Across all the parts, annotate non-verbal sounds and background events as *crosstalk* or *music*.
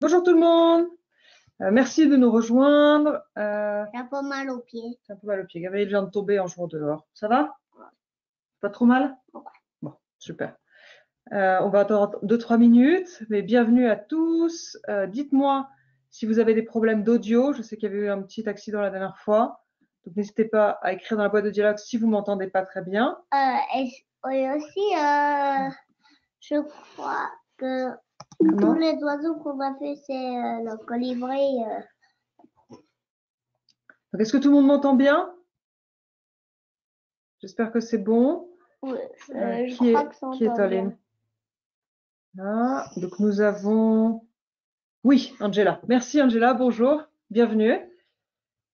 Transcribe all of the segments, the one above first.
Bonjour tout le monde. Euh, merci de nous rejoindre. Euh, J'ai un peu mal aux pieds. j'ai un peu mal au pied. Gabriel vient de tomber en jouant dehors. Ça va? Pas trop mal? Ouais. Bon, super. Euh, on va attendre 2-3 minutes, mais bienvenue à tous. Euh, Dites-moi si vous avez des problèmes d'audio. Je sais qu'il y avait eu un petit accident la dernière fois. Donc n'hésitez pas à écrire dans la boîte de dialogue si vous m'entendez pas très bien. Et, aussi, je crois que Comment tous les oiseaux qu'on a fait, c'est euh, le colibri. euh. Est-ce que tout le monde m'entend bien? J'espère que c'est bon. Ouais, Euh, euh, je qui crois est, que qui est. Aline? donc nous avons. Oui, Angela. Merci Angela, bonjour, bienvenue.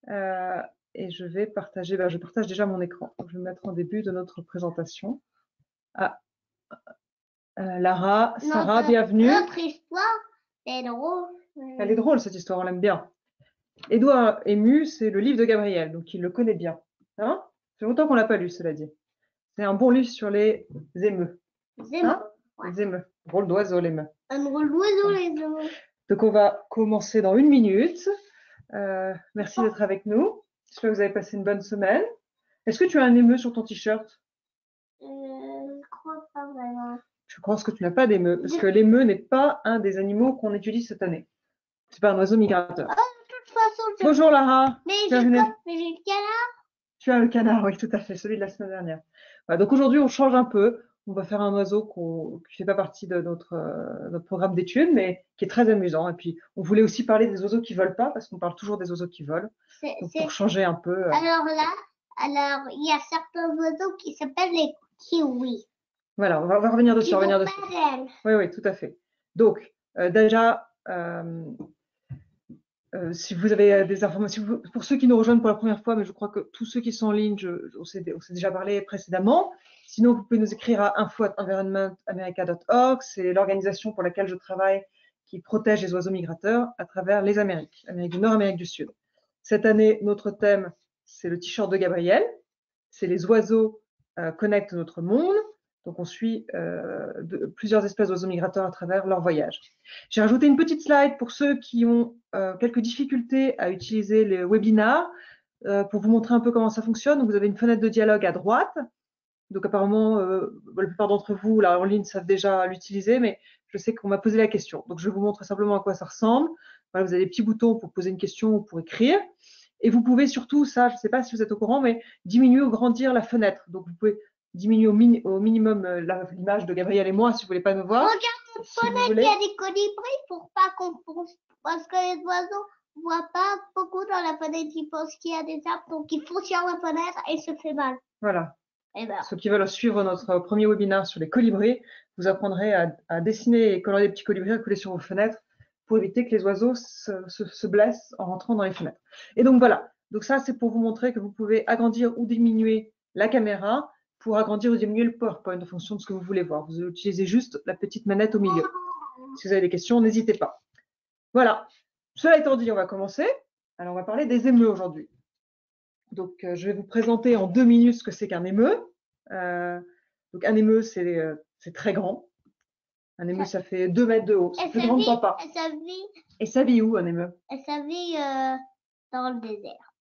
Euh, et je vais partager, ben, je partage déjà mon écran. Je vais me mettre en début de notre présentation. Ah, euh, Lara, Sarah, Notre- bienvenue. Notre histoire, c'est drôle. Elle est drôle cette histoire, on l'aime bien. Édouard ému, c'est le livre de Gabriel, donc il le connaît bien. Hein? Ça fait longtemps qu'on l'a pas lu, cela dit. C'est un bon livre sur les émeux. C'est Hein? Ouais. Les émeux. Rôle d'oiseau, les émeux. un drôle d'oiseau, les oiseaux. Donc, on va commencer dans une minute. Euh, merci d'être avec nous. J'espère que vous avez passé une bonne semaine. Est-ce que tu as un émeu sur ton t-shirt Euh, je crois pas vraiment. Je pense que tu n'as pas d'émeu, parce que l'émeu n'est pas un des animaux qu'on étudie cette année. C'est pas un oiseau migrateur. De toute façon, je... Bonjour Lara, mais j'ai le canard. tu as le canard, oui, tout à fait, celui de la semaine dernière. Voilà, donc aujourd'hui, on change un peu. On va faire un oiseau qui ne fait pas partie de notre, euh, notre programme d'études, mais qui est très amusant. Et puis, on voulait aussi parler des oiseaux qui volent pas, parce qu'on parle toujours des oiseaux qui volent. Donc, pour changer un peu. euh, Alors là, alors il y a certains oiseaux qui s'appellent les kiwis. Voilà, on va, on va revenir dessus. Revenir dessus. Oui, oui, tout à fait. Donc, euh, déjà, euh, euh, si vous avez euh, des informations, pour ceux qui nous rejoignent pour la première fois, mais je crois que tous ceux qui sont en ligne, je- on s'est on s'est déjà parlé précédemment. Sinon, vous pouvez nous écrire à info@environmentamerica.org. C'est l'organisation pour laquelle je travaille qui protège les oiseaux migrateurs à travers les Amériques, Amérique du Nord, Amérique du Sud. Cette année, notre thème, c'est le t-shirt de Gabriel. C'est les oiseaux euh, connectent notre monde. Donc, on suit euh, plusieurs espèces d'oiseaux migrateurs à travers leur voyage. J'ai rajouté une petite slide pour ceux qui ont euh, quelques difficultés à utiliser les webinars euh, pour vous montrer un peu comment ça fonctionne. Vous avez une fenêtre de dialogue à droite. Donc, apparemment, euh, la plupart d'entre vous là en ligne savent déjà l'utiliser, mais je sais qu'on m'a posé la question. Donc, je vous montrer simplement à quoi ça ressemble. Vous avez des petits boutons pour poser une question ou pour écrire. Et vous pouvez surtout, ça, je ne sais pas si vous êtes au courant, mais diminuer ou grandir la fenêtre. Donc, vous pouvez diminuer au, mini- au minimum euh, l'image de Gabriel et moi si vous voulez pas nous voir. Regarde notre Si il y a des colibris pour pas qu'on pense. Parce que les oiseaux ne voient pas beaucoup dans la fenêtre, ils pensent qu'il y a des arbres, donc ils font sur la fenêtre et se fait mal. Voilà. Et ben, Ceux qui veulent suivre notre premier webinaire sur les colibris, vous apprendrez à, à dessiner et colorer des petits colibris à coller sur vos fenêtres pour éviter que les oiseaux se, se- se blessent en rentrant dans les fenêtres. Et donc voilà. Donc ça, c'est pour vous montrer que vous pouvez agrandir ou diminuer la caméra pour agrandir ou diminuer le PowerPoint en fonction de ce que vous voulez voir. Vous utilisez juste la petite manette au milieu. Si vous avez des questions, n'hésitez pas. Voilà. Cela étant dit, on va commencer. Alors, on va parler des émeux aujourd'hui. Donc, euh, je vais vous présenter en deux minutes ce que c'est qu'un émeu. Euh, donc, un émeu, c'est euh, c'est très grand. Un émeu, ça fait deux mètres de haut. C'est plus ça grand que papa. et ça vit, Et ça vit où, un émeu? et ça vit euh, dans le désert.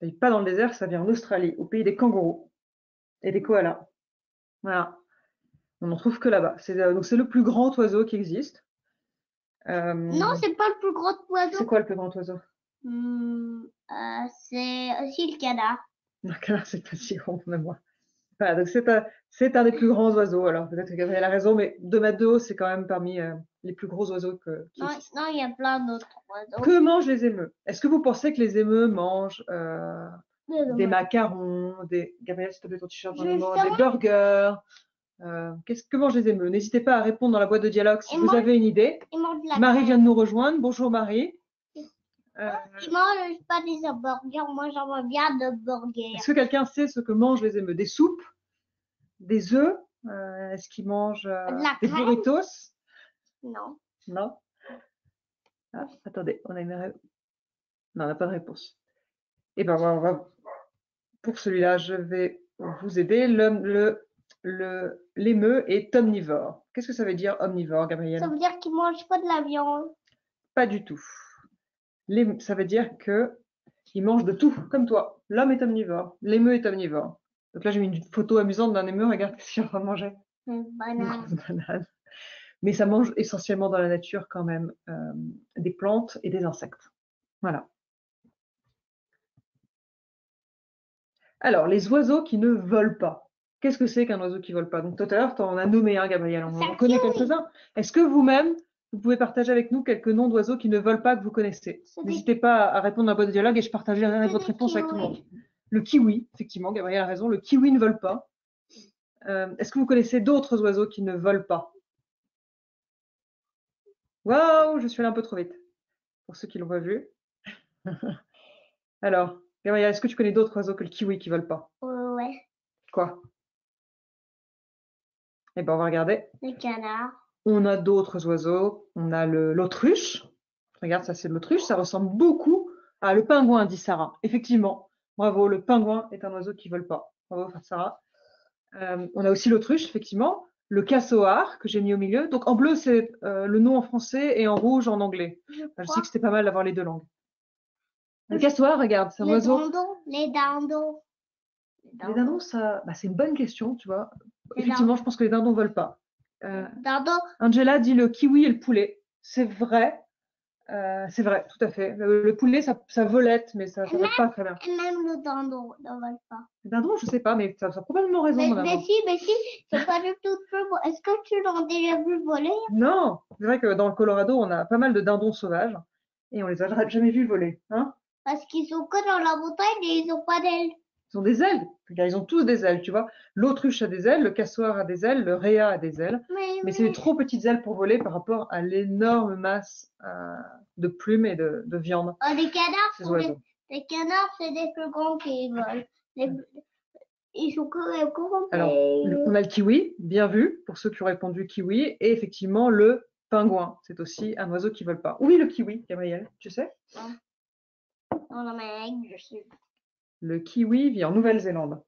Ça vit pas dans le désert, ça vit en Australie, au pays des kangourous et des koalas. Voilà. On n'en trouve que là-bas. C'est euh, donc c'est le plus grand oiseau qui existe. Euh, Non, c'est pas le plus c'est oiseau. quoi le plus grand oiseau? Hmm, euh, c'est aussi le canard. Le canard, c'est pas si grand même moi. Voilà, donc c'est un, c'est un des plus grands oiseaux. Alors peut-être que Gabriel a raison, mais 2 mètres de haut, c'est quand même parmi euh, les plus gros oiseaux que, qui Non, existent. non, il y a plein d'autres oiseaux. Que mangent les émeux Est-ce que vous pensez que les émeux mangent des macarons, des Gabriel, s'il te plaît, ton t-shirt dans le moment, des burgers euh, Qu'est-ce que mangent les émeux N'hésitez pas à répondre dans la boîte de dialogue si Et vous avez une idée. Marie vient de nous rejoindre. Bonjour Marie. Euh, Ils mangent pas des hamburgers. Moi, j'aimerais bien de burgers. Est-ce que quelqu'un sait ce que mangent les émeux Des soupes? Des œufs? Euh, Est-ce qu'ils mangent euh, des burritos? Non. Non Ah, Attendez, on a une Non, on n'a pas de réponse. Eh ben, va- on va- pour celui-là, je vais vous aider. Le, le, le, l'émeu est omnivore. Qu'est-ce que ça veut dire omnivore, Gabriel Ça veut dire qu'ils mangent pas de la viande. Pas du tout. Les- ça veut dire que ils mangent de tout, comme toi. L'homme est omnivore, l'émeu est omnivore. Donc là, j'ai mis une photo amusante d'un émeu. Regarde ce qu'il est en train de manger. Une Une banane. grosse banane. Mais ça mange essentiellement dans la nature quand même euh, des plantes et des insectes. Voilà. Alors, les oiseaux qui ne volent pas. Qu'est-ce que c'est qu'un oiseau qui vole pas? Donc tout à l'heure, tu en as nommé un, Gabriel. On en connaît quelques-uns. Est-ce que vous-même, vous pouvez partager avec nous quelques noms d'oiseaux qui ne volent pas que vous connaissez? N'hésitez pas à répondre à un bon dialogue et je partagerai votre réponse avec tout le monde. Le kiwi, effectivement, Gabriel a raison. Le kiwi ne vole pas. Euh, Est-ce que vous connaissez d'autres oiseaux qui ne volent pas? Waouh, je suis allée un peu trop vite. Pour ceux qui l'ont pas vu. *laughs* Alors, Est-ce que tu connais d'autres oiseaux que le kiwi qui volent pas? Ouais, Quoi? Eh ben, on va regarder. le canard. On a d'autres oiseaux. On a l'autruche. Regarde, ça c'est de l'autruche. Ça ressemble beaucoup à le pingouin, dit Sarah. Effectivement, bravo, le pingouin est un oiseau qui ne vole pas. Bravo, Sarah. Euh, on a aussi l'autruche, effectivement. Le cassoar, que j'ai mis au milieu. Donc en bleu, c'est euh, le nom en français et en rouge en anglais. Je Enfin, je sais que c'était pas mal d'avoir les deux langues. Le regarde, c'est un les oiseau. dindons, les dindons. Les dindons, ça, bah, c'est une bonne question, tu vois. Les Effectivement, je pense que les dindons ne volent pas. Euh, Dindons, Angela dit le kiwi et le poulet. C'est vrai. Euh, c'est vrai, tout à fait. Le, le poulet, ça, ça volette, mais ça ne vole pas très bien. même le dindon ne vole pas. Le dindon, je sais pas, mais ça, ça a probablement raison. Mais, mais si, mais si, c'est pas du tout. Est-ce que tu l'as déjà vu voler? Non, c'est vrai que dans le Colorado, on a pas mal de dindons sauvages et on les a jamais vus voler. Hein Parce qu'ils sont que dans la montagne et ils ont pas d'ailes. ils ont des ailes. Ils ont tous des ailes, tu vois. L'autruche a des ailes, le cassoir a des ailes, le réa a des ailes. Mais, Mais c'est des trop petites ailes pour voler par rapport à l'énorme masse euh, de plumes et de, de viande Oh, les canards, oiseaux. les canards, c'est des plus grands qui volent. Les- ils sont que comment Alors, On a le kiwi, bien vu, pour ceux qui ont répondu kiwi, et effectivement le pingouin. C'est aussi un oiseau qui vole pas. Oui, le kiwi, Gabriel, tu sais? En Amérique, je sais. Le kiwi vit en Nouvelle-Zélande.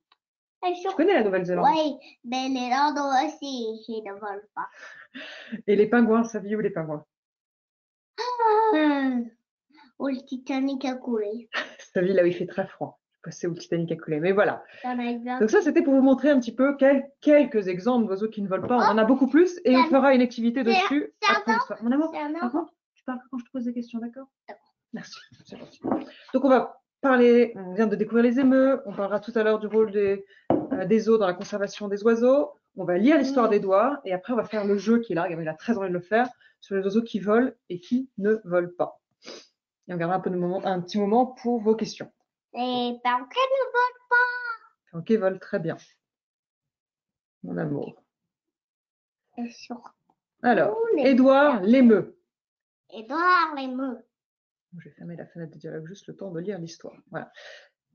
Sur- connais la Nouvelle-Zélande? Oui, mais les dindons aussi, ils ne volent pas. Et les pingouins, ça vit où les pingouins? Ah, Où le Titanic a coulé. *laughs* Ça vit là où il fait très froid. Je pas où le Titanic a coulé, mais voilà. Donc ça, c'était pour vous montrer un petit peu quel- quelques exemples d'oiseaux qui ne volent pas. On en a beaucoup plus et on fera une activité c'est- dessus c'est un. Mon amour, C'est par contre, tu parles quand je te pose des questions, d'accord? D'accord. Merci. Donc on va parler, on vient de découvrir les émeux, on parlera tout à l'heure du rôle des, euh, des eaux dans la conservation des oiseaux, on va lire l'histoire Mm. d'Edouard et après on va faire le jeu qui est là, il a très envie de le faire, sur les oiseaux qui volent et qui ne volent pas. Et on gardera un, peu de moment, un petit moment pour vos questions. Les perroquets ne volent Ok, volent très bien. Mon amour. pas. Alors, les Édouard l'émeu. Édouard les vais fermer la fenêtre de dialogue juste le temps de lire l'histoire.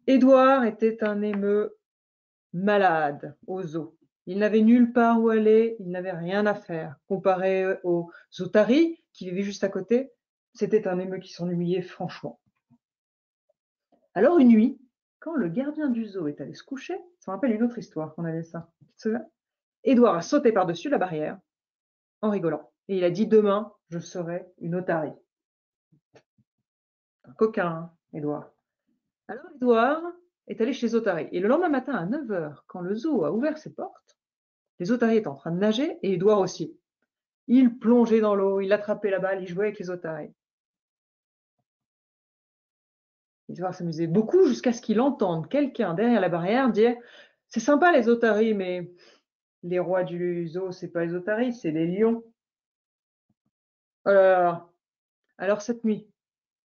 Édouard était un émeu malade aux eaux. Il n'avait nulle part où aller, il n'avait rien à faire. Comparé aux otaries qui vivaient juste à côté, c'était un émeu qui s'ennuyait franchement. Alors une nuit, quand le gardien du zoo est allé se coucher, ça me rappelle une autre histoire qu'on avait ça. Édouard a sauté par-dessus la barrière en rigolant. Et il a dit Demain, je serai une otarie. Coquin, Édouard. Alors Édouard est allé chez les otaries. Et le lendemain matin à 9h, quand le zoo a ouvert ses portes, les otaries étaient en train de nager et Édouard aussi. Il plongeait dans l'eau, il attrapait la balle, il jouait avec les otaries. Édouard s'amusait beaucoup jusqu'à ce qu'il entende quelqu'un derrière la barrière dire C'est sympa les otaries, mais les rois du zoo, c'est pas les otaries, c'est les lions. Alors cette nuit,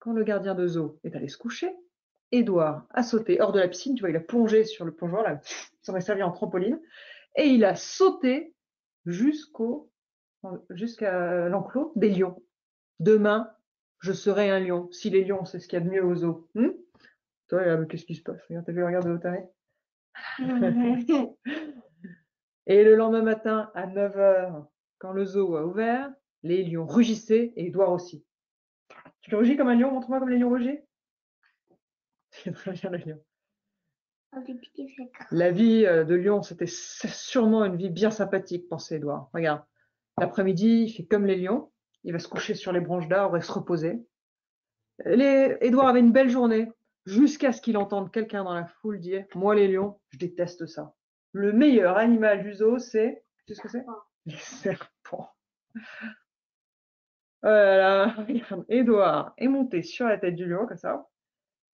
quand le gardien de zoo est allé se coucher, Édouard a sauté hors de la piscine, tu vois, il a plongé sur le plongeoir, là, *laughs* ça aurait servi en trampoline, et il a sauté jusqu'au jusqu'à l'enclos des lions. Demain, je serai un lion. Si les lions, c'est ce qu'il y a de mieux aux zoo. Hmm? Toi, regarde, qu'est-ce qui se passe? Regarde, t'as vu, le taré. *laughs* Et le lendemain matin, à 9h, quand le zoo a ouvert, les lions rugissaient et Édouard aussi. Tu rugis comme un lion Montre-moi comme les lions rugissent. *laughs* C'est très bien le lion. Fèques. La vie euh, de lion, c'était sûrement une vie bien sympathique, pensait Édouard. Regarde, l'après-midi, il fait comme les lions, Il va se coucher sur les branches d'arbres et se reposer. Les... Edouard avait une belle journée jusqu'à ce qu'il entende quelqu'un dans la foule dire Moi, les lions, je déteste ça. Le meilleur animal du zoo, c'est. Tu sais ce que c'est? Les serpents. Voilà, *laughs* regarde, Edouard est monté sur la tête du lion, comme ça,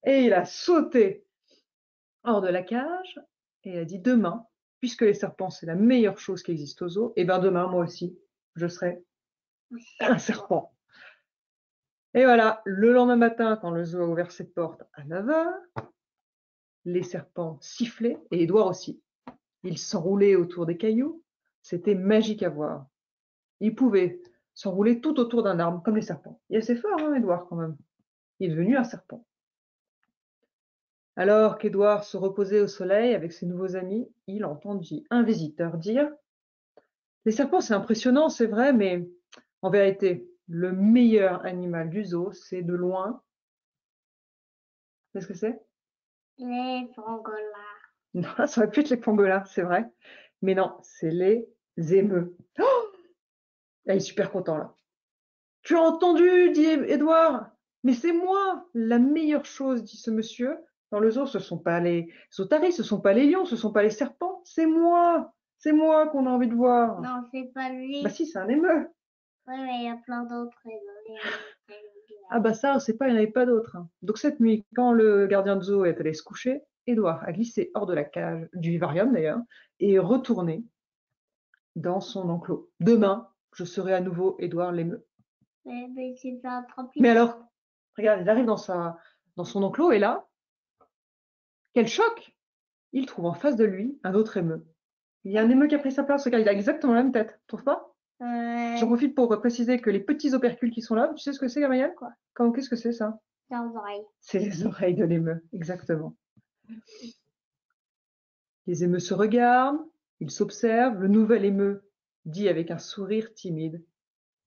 et il a sauté hors de la cage, et il a dit Demain, puisque les serpents, c'est la meilleure chose qui existe au zoo, et bien demain, moi aussi, je serai *laughs* un serpent. Et voilà, le lendemain matin, quand le zoo a ouvert ses portes à 9h, les serpents sifflaient, et Edouard aussi. Ils s'enroulaient autour des cailloux. C'était magique à voir. Ils pouvaient s'enrouler tout autour d'un arbre, comme les serpents. Il est assez fort, hein, Edouard, quand même. Il est devenu un serpent. Alors qu'Edouard se reposait au soleil avec ses nouveaux amis, il entendit un visiteur dire Les serpents, c'est impressionnant, c'est vrai, mais en vérité, le meilleur animal du zoo, c'est de loin. Qu'est-ce que c'est? Les pangolins. Non, ça aurait pu être les pangolins, c'est vrai. Mais non, c'est les émeux. Oh il est super content là. Tu as entendu, dit Edouard. Mais c'est moi, la meilleure chose, dit ce monsieur. Dans le zoo, ce ne sont pas les otaries, ce ne sont pas les lions, ce ne sont pas les serpents, c'est moi. C'est moi qu'on a envie de voir. Non, c'est pas lui. Bah si, c'est un émeu. Oui, mais il y a plein d'autres. Ah bah ça, c'est pas, il n'y en avait pas d'autres. hein. Donc cette nuit, quand le gardien de zoo est allé se coucher, Édouard a glissé hors de la cage, du vivarium d'ailleurs, et est retourné dans son enclos. Demain, je serai à nouveau Édouard l'émeu. Mais, mais c'est pas un trampoline. Mais alors, regarde, il arrive dans, sa, dans son enclos et là, quel choc Il trouve en face de lui un autre émeu. Il y a un émeu qui a pris sa place, regarde, il a exactement la même tête, tu trouves pas? J'en profite pour préciser que les petits opercules qui sont là, tu sais ce que c'est, Gabriel? Quoi? Qu'est-ce que c'est ça? Dans les oreilles. C'est les oreilles de l'émeu, exactement. Les émeus se regardent, ils s'observent. Le nouvel émeu dit avec un sourire timide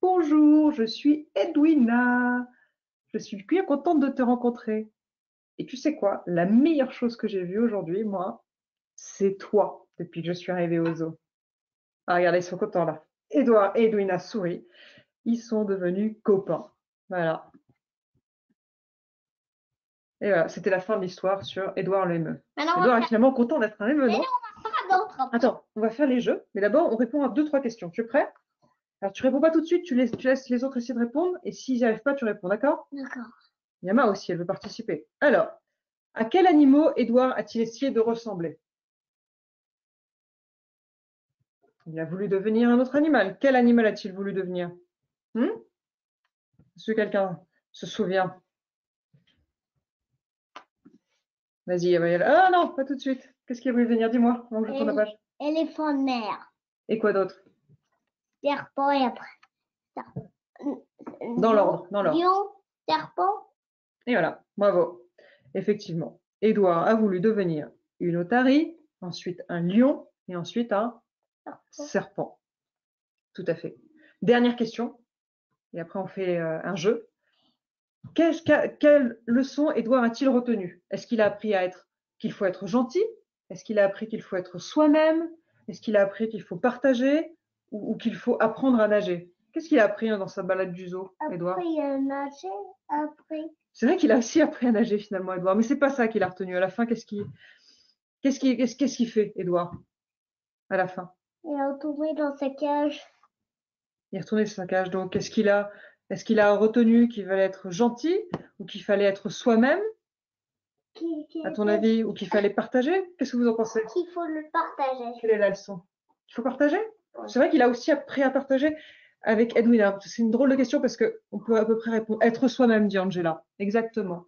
Bonjour, je suis Edwina. Je suis bien contente de te rencontrer. Et tu sais quoi? La meilleure chose que j'ai vue aujourd'hui, moi, c'est toi depuis que je suis arrivée au zoo. Ah, regardez, ils sont contents là. Edouard et Edwina sourient. Ils sont devenus copains. Voilà. Et voilà, c'était la fin de l'histoire sur Édouard on Édouard va est finalement content d'être un Mais non Attends, on va faire les jeux, mais d'abord, on répond à deux, trois questions. Tu es prêt? Alors, tu réponds pas tout de suite, tu laisses, tu laisses les autres essayer de répondre, et s'ils n'y arrivent pas, tu réponds, d'accord? D'accord. Yama aussi, elle veut participer. Alors, à quel animal Édouard a-t-il essayé de ressembler? Il a voulu devenir un autre animal. Quel animal a-t-il voulu devenir? Hmm? Est-ce que quelqu'un se souvient? Vas-y, Gabriel. Ah non, pas tout de suite. Qu'est-ce qu'il a voulu devenir Dis-moi, je tourne la page. Éléphant de mer. Et quoi d'autre? Serpent et après. Dans l'ordre, dans l'ordre. Lion, serpent. Et voilà, bravo. Effectivement, Édouard a voulu devenir une otarie, ensuite un lion et ensuite un serpent. serpent. Tout à fait. Dernière question, et après on fait euh, un jeu. Quelle leçon Édouard a-t-il retenu Est-ce qu'il a appris à être qu'il faut être gentil Est-ce qu'il a appris qu'il faut être soi-même? Est-ce qu'il a appris qu'il faut partager? Ou, ou qu'il faut apprendre à nager? Qu'est-ce qu'il a appris hein, dans sa balade du zoo, Après, il a nagé. Après, C'est vrai qu'il a aussi appris à nager finalement, Edouard, mais c'est pas ça qu'il a retenu. À la fin, qu'est-ce qu'il qu'est-ce qu'il fait, Edouard À la fin, il a retourné dans sa cage. il est retourné sur sa cage. Donc, qu'est-ce qu'il a Est-ce qu'il a retenu qu'il fallait être gentil ou qu'il fallait être soi-même, Qui, qui à ton avis, ou qu'il fallait partager? Qu'est-ce que vous en pensez? Qu'il faut le partager. Quelle est la leçon? Il faut partager? C'est vrai qu'il a aussi appris à partager avec Edwina. C'est une drôle de question parce que on peut à peu près répondre être soi-même, dit Angela. Exactement.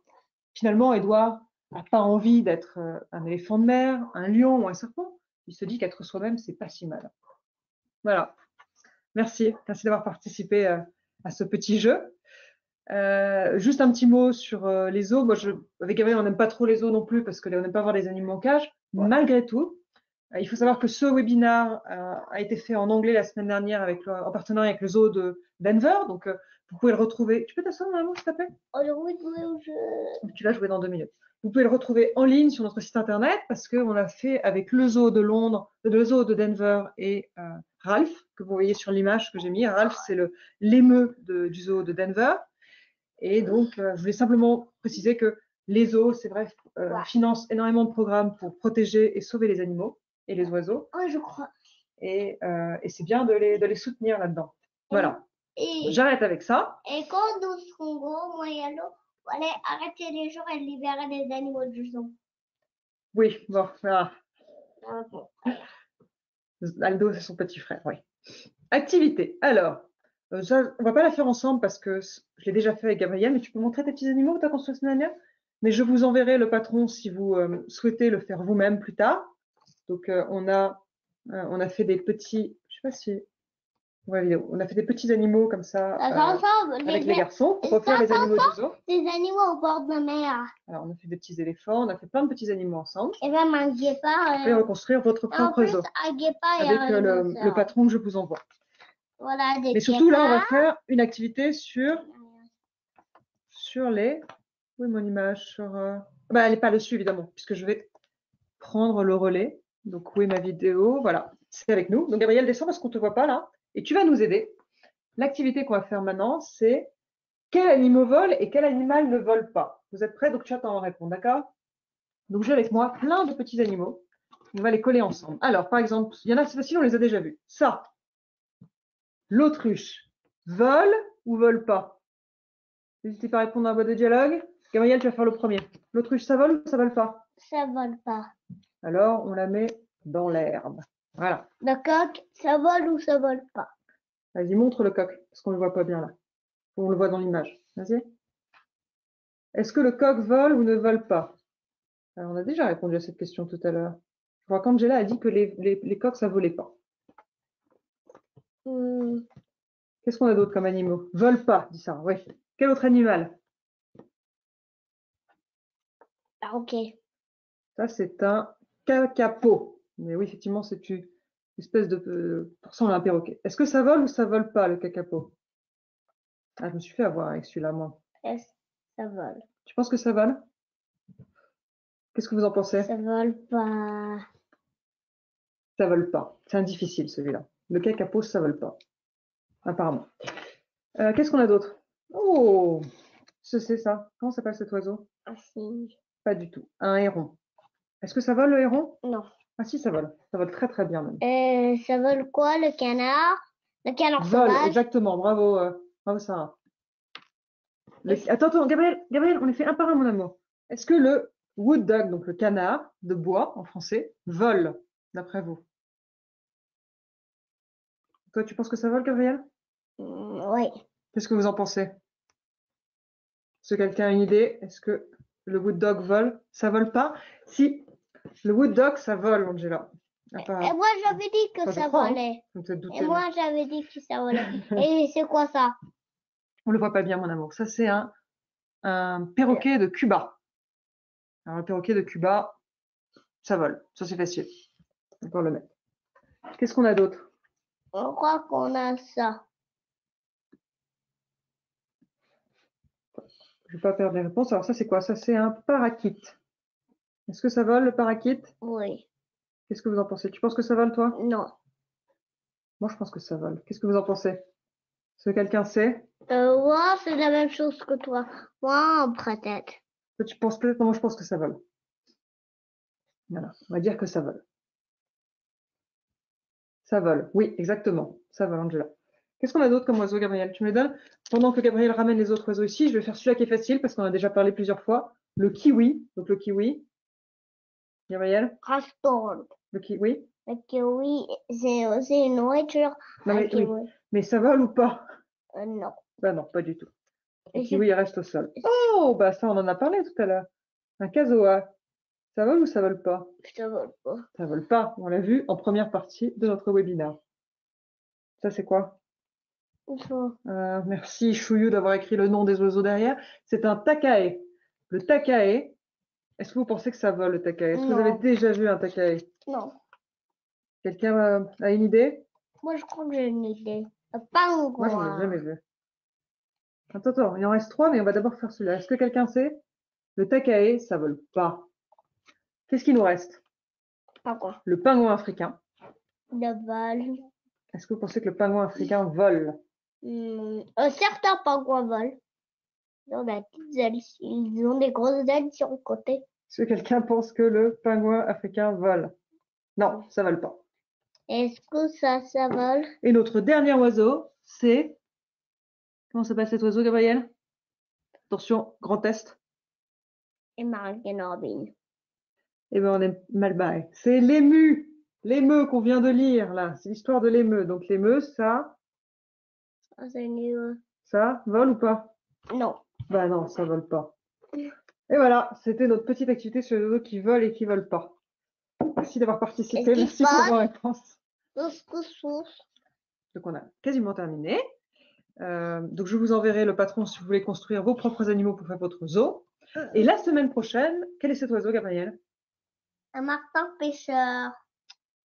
Finalement, Edouard n'a pas envie d'être euh, un éléphant de mer, un lion ou un serpent. Il se dit qu'être soi-même, c'est pas si mal. Voilà. Merci. Merci d'avoir participé euh, à ce petit jeu. Euh, juste un petit mot sur euh, les zoos. Moi, je, avec Gabriel, on n'aime pas trop les zoos non plus parce qu'on n'aime pas voir les animaux en cage. Malgré tout, euh, il faut savoir que ce webinaire euh, a été fait en anglais la semaine dernière avec le- en partenariat avec le zoo de Denver. Donc, euh, vous pouvez le retrouver. Tu peux t'asseoir, maman, s'il te plaît? Oh. Tu vas jouer dans deux minutes. Vous pouvez le retrouver en ligne sur notre site internet parce qu'on a fait avec le zoo de Londres, le zoo de Denver et euh, Ralph, que vous voyez sur l'image que j'ai mis. Ralph, c'est le l'émeu du zoo de Denver. Et donc, euh, je voulais simplement préciser que les zoos, c'est vrai, euh, financent énormément de programmes pour protéger et sauver les animaux et les oiseaux. Ouais, je crois. Et, euh, et c'est bien de les, de les soutenir là-dedans. Voilà, Et, j'arrête avec ça. et quand nous serons gros, moi et Allo, on allait arrêter les gens et libérer les animaux du zoo. Oui, bon, voilà. Ah, bon. Aldo, c'est son petit frère, oui. Activité. Alors, euh, ça, on va pas la faire ensemble parce que je l'ai déjà fait avec Gabriel, mais tu peux montrer tes petits animaux que tu as construits la semaine dernière Mais je vous enverrai le patron si vous euh, souhaitez le faire vous-même plus tard. Donc, euh, on, a, euh, on a fait des petits, je sais pas si, vidéo. on a fait des petits animaux comme ça euh, avec les, les garçons pour refaire les animaux du zoo. des animaux au bord de la mer. Alors, on a fait des petits éléphants, on a fait plein de petits animaux ensemble. Et même un guépard. Euh, reconstruire votre et propre zoo et avec euh, le patron que je vous envoie. Voilà, des Mais surtout, là, on va faire une activité sur, sur les. Oui, mon image sur. euh, Bah, elle n'est pas dessus, évidemment, puisque je vais prendre le relais. Donc, où est ma vidéo Voilà, c'est avec nous. Donc, Gabriel, descend parce qu'on ne te voit pas là. Et tu vas nous aider. L'activité qu'on va faire maintenant, c'est quel animal vole et quel animal ne vole pas. Vous êtes prêts? Donc, tu attends en répondre, d'accord? Donc, j'ai avec moi plein de petits animaux. On va les coller ensemble. Alors, par exemple, il y en a, c'est facile, on les a déjà vus. Ça, l'autruche, vole ou vole pas? N'hésitez pas à répondre dans la boîte de dialogue. Gabriel, tu vas faire le premier. L'autruche, ça vole ou ça vole pas? Ça vole pas. Alors, on la met dans l'herbe. Voilà. Le coq, ça vole ou ça vole pas? Vas-y, montre le coq, parce qu'on ne le voit pas bien là. On le voit dans l'image. Vas-y. Est-ce que le coq vole ou ne vole pas? Alors, on a déjà répondu à cette question tout à l'heure. Je crois qu'Angela a dit que les, les- les coqs, ça volait pas. Hmm, Qu'est-ce qu'on a d'autre comme animaux? Vole pas, dit ça. Oui. Quel autre animal? Ah, ok. Ça, c'est un cacapo. Mais oui, effectivement, c'est une espèce de. euh, pour ça, on a un perroquet. Est-ce que ça vole ou ça vole pas, le cacapo? Ah, je me suis fait avoir avec celui-là, moi. Est-ce- Ça vole? Tu penses que ça vole? Qu'est-ce que vous en pensez? Ça vole pas. Ça vole pas. C'est un difficile, celui-là. Le cacapo, ça vole pas. Apparemment. Euh, Qu'est-ce qu'on a d'autre? Oh Ce c'est ça. Comment s'appelle cet oiseau? Ah, si. Pas du tout. Un héron. Est-ce que ça vole, le héron? Non. Ah si, ça vole. Ça vole très très bien même. Euh, ça vole quoi, le canard? Le canard Vol, sauvage? exactement. Bravo, euh, bravo Sarah. Le- Attends, attends, Gabriel, Gabriel, on les fait un par un, mon amour. Est-ce que le wood dog, donc le canard de bois en français, vole, d'après vous? Toi, tu penses que ça vole, Gabriel? Hmm, Oui. Qu'est-ce que vous en pensez? Est-ce que quelqu'un a une idée? Est-ce que le wood dog vole? Ça vole pas? Si, le wood dog, ça vole, Angela. Et Apparemment, moi, j'avais dit que ça hein. volait. douté, Et moi, j'avais dit que ça volait. *laughs* Et c'est quoi ça? On le voit pas bien, mon amour. Ça, c'est un, un perroquet de Cuba. Alors, le perroquet de Cuba, ça vole. Ça, c'est facile. On peut le mettre. Qu'est-ce qu'on a d'autre? On croit qu'on a ça? Je vais pas perdre les réponses. Alors, ça, c'est quoi? Ça, c'est un paraquite. Est-ce que ça vole, le paraquite? Oui. Qu'est-ce que vous en pensez? Tu penses que ça vole, toi? Non. Moi, je pense que ça vole. Qu'est-ce que vous en pensez? Est-ce que quelqu'un sait? Euh, moi, c'est la même chose que toi. Moi, peut-être. Tu penses peut-être moi, je pense que ça vole. Voilà. On va dire que ça vole. Ça vole. Oui, exactement. Ça vole, Angela. Qu'est-ce qu'on a d'autre comme oiseau, Gabriel? Tu me les donnes? Pendant que Gabriel ramène les autres oiseaux ici, je vais faire celui-là qui est facile parce qu'on a déjà parlé plusieurs fois. Le kiwi. Donc, le kiwi. Gabriel? Restaurant. Le kiwi Le kiwi, c'est aussi une nourriture. Non, mais, oui. kiwi. mais ça vole ou pas? Euh, non. Bah non, pas du tout. Le kiwi, il reste au sol. Oh, bah ça, on en a parlé tout à l'heure. Un casoa. Ça vole ou ça vole pas? Ça vole pas. Ça vole pas. On l'a vu en première partie de notre webinaire. Ça, c'est quoi? Euh, Merci Chouillou d'avoir écrit le nom des oiseaux derrière. C'est un takae. Le takae, est-ce que vous pensez que ça vole le takae? Est-ce que vous avez déjà vu un takae? Non. Quelqu'un euh, a une idée? Moi, je crois que j'ai une idée. Un pingouin. Moi, je ne l'ai jamais vu. Attends, attends, il en reste trois, mais on va d'abord faire celui-là. Est-ce que quelqu'un sait? Le takae, ça vole pas. Qu'est-ce qui nous reste? Le pingouin africain. Le vol. Est-ce que vous pensez que le pingouin africain vole? Hmm, euh, certains pingouins volent. Ils ont des ailes. Ils ont des grosses ailes sur le côté. Est-ce que quelqu'un pense que le pingouin africain vole? Non, ça vole pas. Est-ce que ça, ça vole? Et notre dernier oiseau, c'est... Comment s'appelle cet oiseau, Gabriel? Attention, grand test. Et Marlène Robin. Eh bien, on est mal barré. C'est l'ému. L'émeu qu'on vient de lire, là. C'est l'histoire de l'émeu. Donc, l'émeu, ça, Ah, nul. ça vole ou pas? Non. Bah non, ça vole pas. Et voilà, c'était notre petite activité sur les oiseaux qui volent et qui volent pas. Merci d'avoir participé. Merci pour vos réponses. Donc, on a quasiment terminé. Euh, donc, je vous enverrai le patron si vous voulez construire vos propres animaux pour faire votre zoo. Et la semaine prochaine, quel est cet oiseau, Gabriel? Un martin pêcheur.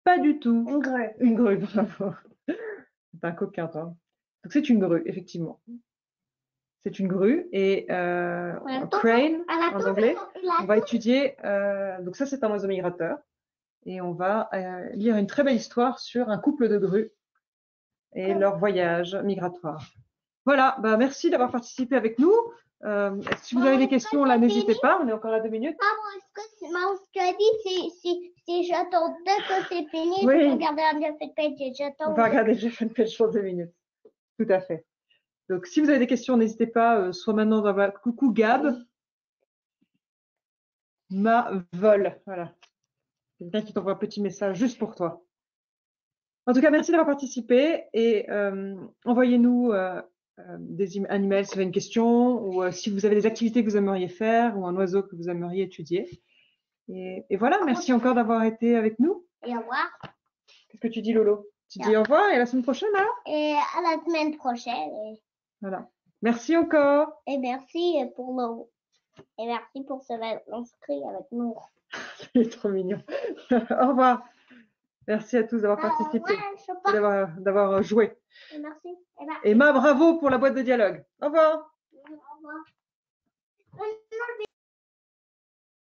Pas du tout. Une grue. Une grue, *laughs* bravo. C'est un coquin, toi. Donc, c'est une grue, effectivement. C'est une grue et euh, un crane en anglais. On va étudier, euh, donc ça c'est un oiseau migrateur, et on va euh, lire une très belle histoire sur un couple de grues et leur voyage migratoire. Voilà, bah merci d'avoir participé avec nous. Euh, si vous avez des questions, là, n'hésitez pas, on est encore à deux minutes. Maman, que ce qu'elle dit, c'est si, si j'attends dès que c'est fini, Oui. je peux regarder fait de page j'attends. On va regarder Jeff and Page sur deux minutes. Tout à fait. Donc, si vous avez des questions, n'hésitez pas, euh, soit maintenant dans la coucou Gab. Ma vol. Voilà. Quelqu'un qui t'envoie un petit message juste pour toi. En tout cas, merci d'avoir participé et euh, envoyez-nous euh, des im- un email si vous avez une question ou euh, si vous avez des activités que vous aimeriez faire ou un oiseau que vous aimeriez étudier. Et, et voilà, merci encore d'avoir été avec nous. Et au revoir. Qu'est-ce que tu dis, Lolo? Tu dis au revoir et à la semaine prochaine alors? Et à la semaine prochaine. Et, Voilà. Merci encore. et merci pour nous. Et merci pour se inscrit avec nous. *laughs* Il est trop mignon. *laughs* au revoir. Merci à tous d'avoir Euh, participé et d'avoir joué. Et merci. Et merci. Et ma bravo pour la boîte de dialogue. Au revoir. Au revoir.